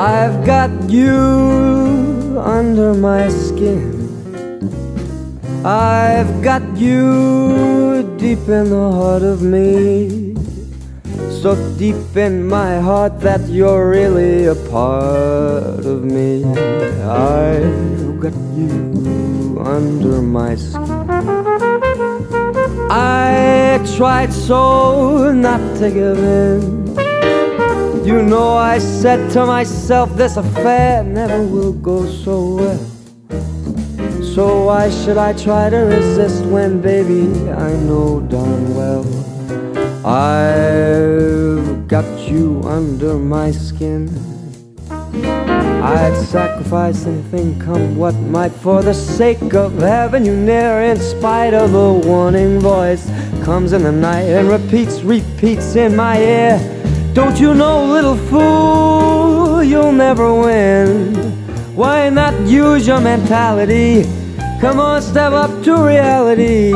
I've got you under my skin. I've got you deep in the heart of me. So deep in my heart that you're really a part of me. I've got you under my skin. I tried so not to give in. You know, I said to myself, this affair never will go so well. So why should I try to resist when, baby, I know darn well I've got you under my skin? I'd sacrifice anything come what might for the sake of having you near in spite of a warning voice comes in the night and repeats, repeats in my ear Don't you know, little fool, you'll never win Why not use your mentality? Come on, step up to reality.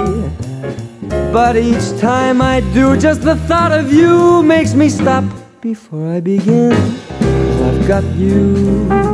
But each time I do, just the thought of you makes me stop before I begin. I've got you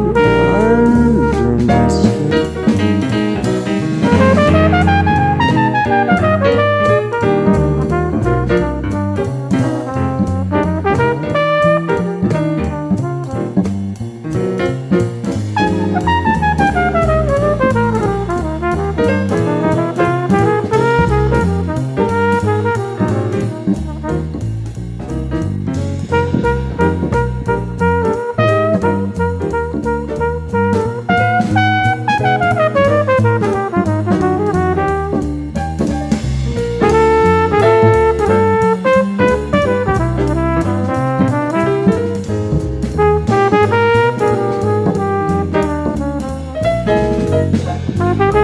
skin. I've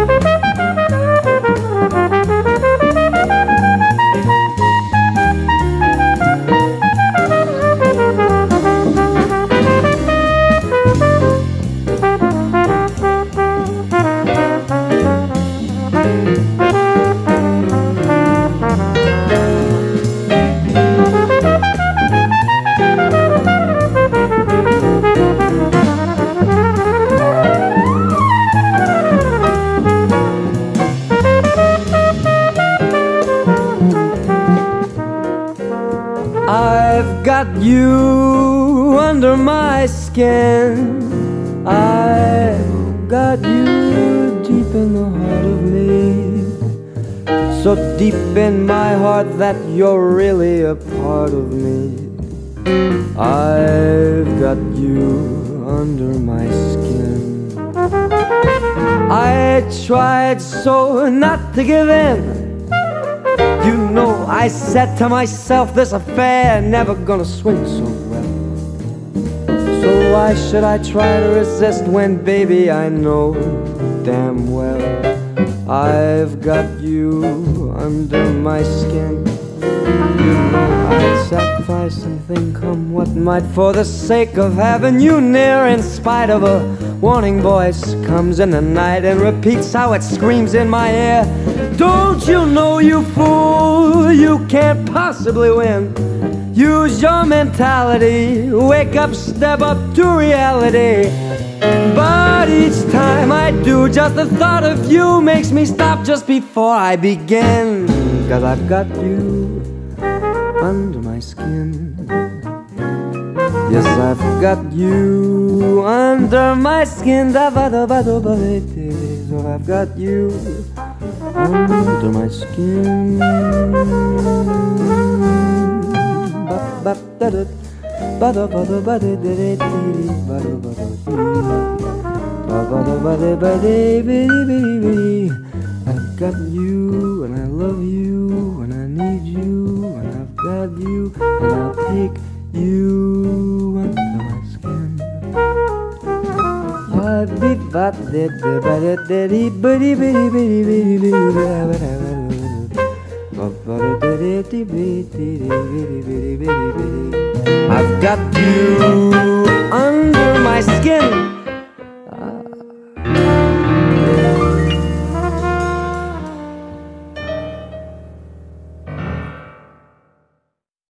got you under my skin. I've got you deep in the heart of me. So deep in my heart that you're really a part of me. I've got you under my skin. I tried so not to give in. You know, I said to myself, this affair never gonna swing so well. So why should I try to resist when, baby, I know damn well I've got you under my skin. You know, I'd sacrifice anything come what might for the sake of having you near, in spite of a warning voice comes in the night and repeats how it screams in my ear. Don't you know, you fool, you can't possibly win. Use your mentality, wake up, step up to reality. But each time I do, just the thought of you makes me stop just before I begin. Cause I've got you under my skin. Yes, I've got you under my skin. So I've got you under my skin. I've got you and I love you and I need you and I've got you and I'll take you I've got you.